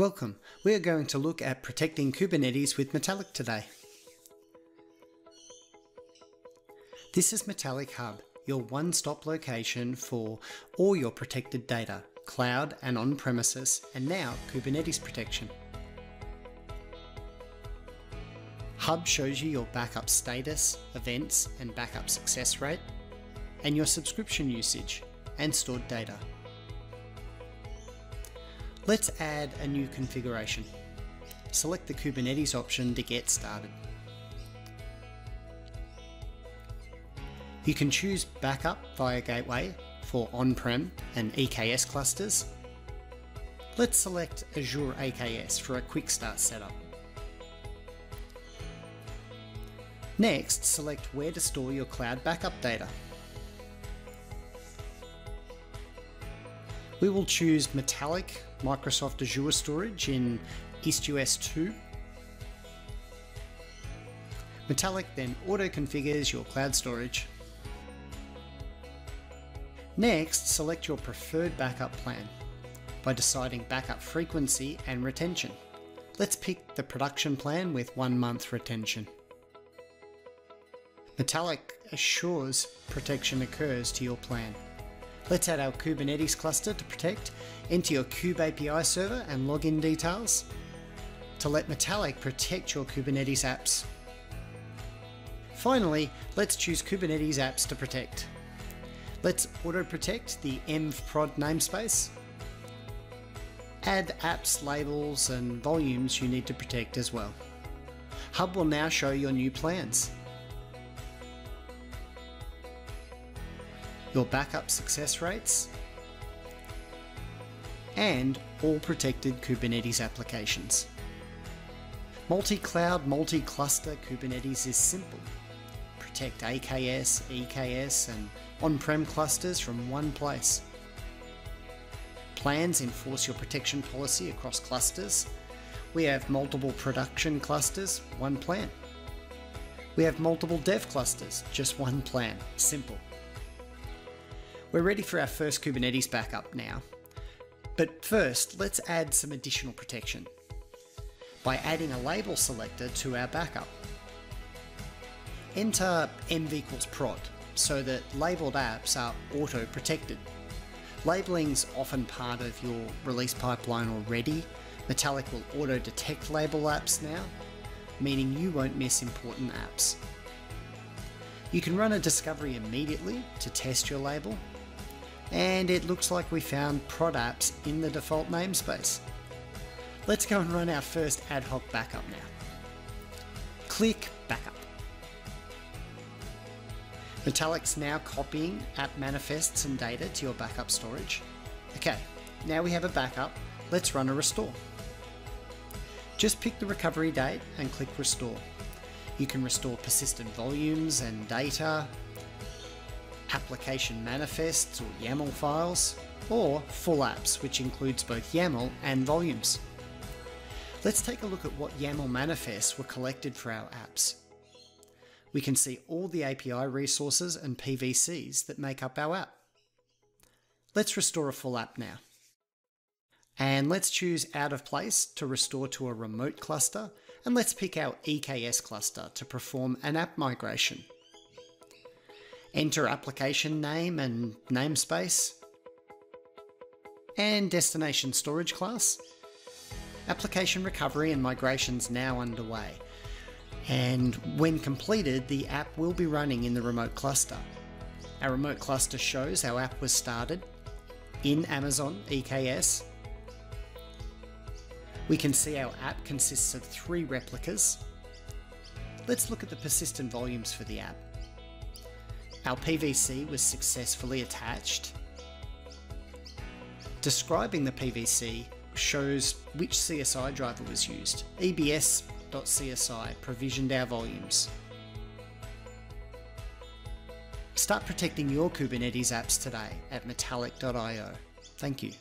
Welcome. We are going to look at protecting Kubernetes with Metallic today. This is Metallic Hub, your one-stop location for all your protected data, cloud and on-premises, and now Kubernetes protection. Hub shows you your backup status, events and backup success rate, and your subscription usage and stored data. Let's add a new configuration. Select the Kubernetes option to get started. You can choose backup via gateway for on-prem and EKS clusters. Let's select Azure AKS for a quick start setup. Next, select where to store your cloud backup data. We will choose Metallic Microsoft Azure Storage in EastUS 2. Metallic then auto-configures your cloud storage. Next, select your preferred backup plan by deciding backup frequency and retention. Let's pick the production plan with one month retention. Metallic assures protection occurs to your plan. Let's add our Kubernetes cluster to protect, enter your Kube API server and login details to let Metallic protect your Kubernetes apps. Finally, let's choose Kubernetes apps to protect. Let's auto protect the env-prod namespace. Add apps, labels and volumes you need to protect as well. Hub will now show your new plans. Your backup success rates, and all protected Kubernetes applications. Multi-cloud, multi-cluster Kubernetes is simple. Protect AKS, EKS, and on-prem clusters from one place. Plans enforce your protection policy across clusters. We have multiple production clusters, one plan. We have multiple dev clusters, just one plan. Simple. We're ready for our first Kubernetes backup now. But first, let's add some additional protection by adding a label selector to our backup. Enter env equals prod so that labeled apps are auto protected. Labeling's often part of your release pipeline already. Metallic will auto detect label apps now, meaning you won't miss important apps. You can run a discovery immediately to test your label and it looks like we found prod apps in the default namespace. Let's go and run our first ad hoc backup now. Click Backup. Metallic's now copying app manifests and data to your backup storage. Okay, now we have a backup, let's run a restore. Just pick the recovery date and click Restore. You can restore persistent volumes and data, application manifests or YAML files, or full apps, which includes both YAML and volumes. Let's take a look at what YAML manifests were collected for our apps. We can see all the API resources and PVCs that make up our app. Let's restore a full app now. And let's choose out of place to restore to a remote cluster, and let's pick our EKS cluster to perform an app migration. Enter application name and namespace. And destination storage class. Application recovery and migrations now underway. And when completed, the app will be running in the remote cluster. Our remote cluster shows our app was started in Amazon EKS. We can see our app consists of three replicas. Let's look at the persistent volumes for the app. Our PVC was successfully attached. Describing the PVC shows which CSI driver was used. EBS.CSI provisioned our volumes. Start protecting your Kubernetes apps today at metallic.io. Thank you.